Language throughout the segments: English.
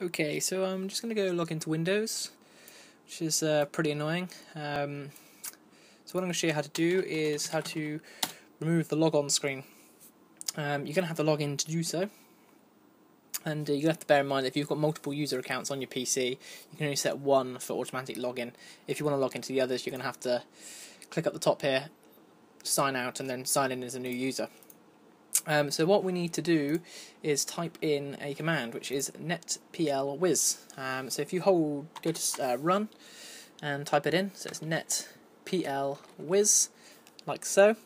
Okay, so I'm just going to go log into Windows, which is uh, pretty annoying. Um, so what I'm going to show you how to do is how to remove the logon screen. Um, you're going to have to log in to do so. And uh, to have to bear in mind if you've got multiple user accounts on your PC, you can only set one for automatic login. If you want to log into the others, you're going to have to click up the top here, sign out, and then sign in as a new user. Um, so what we need to do is type in a command which is netplwiz. Um, so if you hold, go to uh, run and type it in, so it's netplwiz, like so.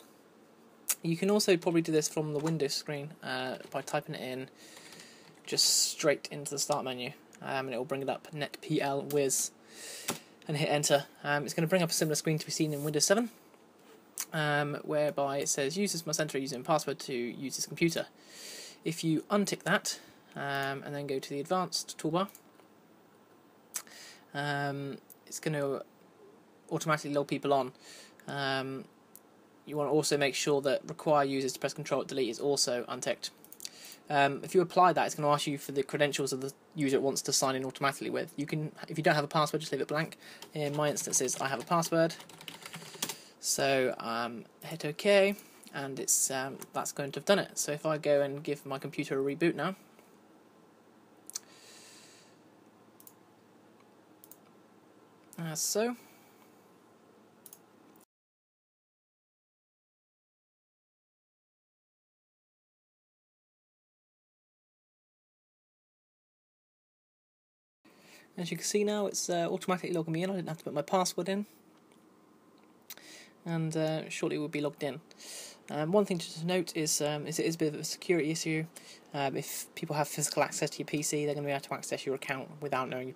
You can also probably do this from the Windows screen uh, by typing it in just straight into the start menu um, and it will bring it up netplwiz and hit enter. Um, it's going to bring up a similar screen to be seen in Windows 7 um, whereby it says users must enter a username and password to use this computer. If you untick that um, and then go to the advanced toolbar, um, it's going to automatically log people on. Um, you want to also make sure that require users to press Control Delete is also unticked. Um, if you apply that, it's going to ask you for the credentials of the user it wants to sign in automatically with. You can, if you don't have a password, just leave it blank. In my instance, is I have a password. So um, hit OK, and it's um, that's going to have done it. So if I go and give my computer a reboot now, as so. As you can see now, it's uh, automatically logging me in. I didn't have to put my password in and uh, shortly we'll be logged in. Um, one thing to note is, um, is it is a bit of a security issue. Um, if people have physical access to your PC, they're going to be able to access your account without knowing your